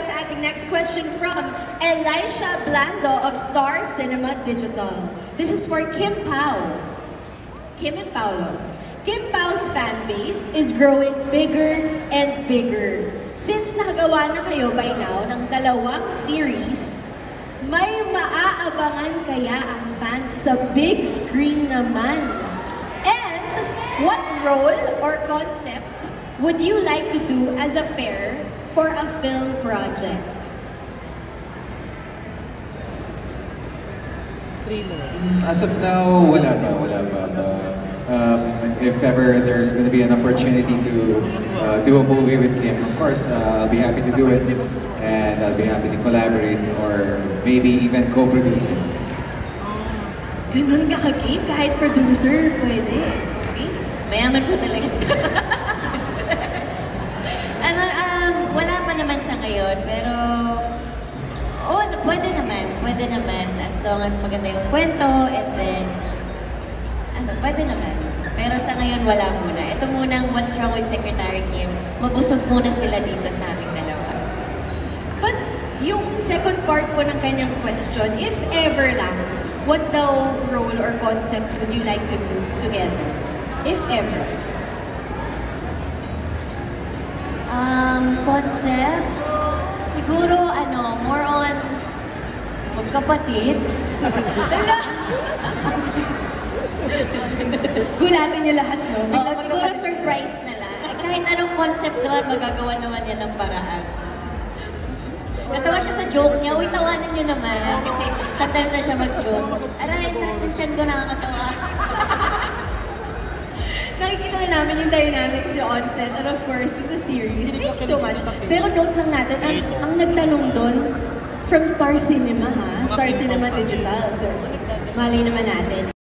tayo sa ating next question from Elisha Blando of Star Cinema Digital. This is for Kim Pao. Kim and Paolo. Kim Pao's fan base is growing bigger and bigger. Since nakagawa na kayo by now ng dalawang series, may maaabangan kaya ang fans sa big screen naman? And what role or concept would you like to do as a pair for a film project? As of now, wala pa, wala pa. Um, if ever there's going to be an opportunity to uh, do a movie with Kim, of course, uh, I'll be happy to do it. And I'll be happy to collaborate or maybe even co-produce it. Ganun ka ka-game, kahit producer, pwede. Okay. Mayaman po talaga. pero oh, pwede naman, pwede naman as long as maganda yung kwento and then ano, pwede naman. Pero sa ngayon, wala muna. Ito munang What's Wrong with Secretary Kim. Mag-usap muna sila dito sa aming dalawa. But yung second part po ng kanyang question, if ever lang, what daw role or concept would you like to do together? If ever. Um, concept? Siguro, ano, more on magkapatid. Gulatin niyo lahat, no? Oo, Biglang siguro magkapatid. surprise na lang. Kahit anong concept naman, magagawa naman yan ng paraan. Natawa siya sa joke niya. Uy, tawanan niyo naman. Kasi sometimes na siya mag-joke. Aray, sakit tiyan ko, nakakatawa. Yung dynamics yung on-set and of course, dito sa series. Thank you so much. Pero note lang natin, ang, ang nagtanong doon, from Star Cinema ha? Star Cinema Digital. So, malay naman natin.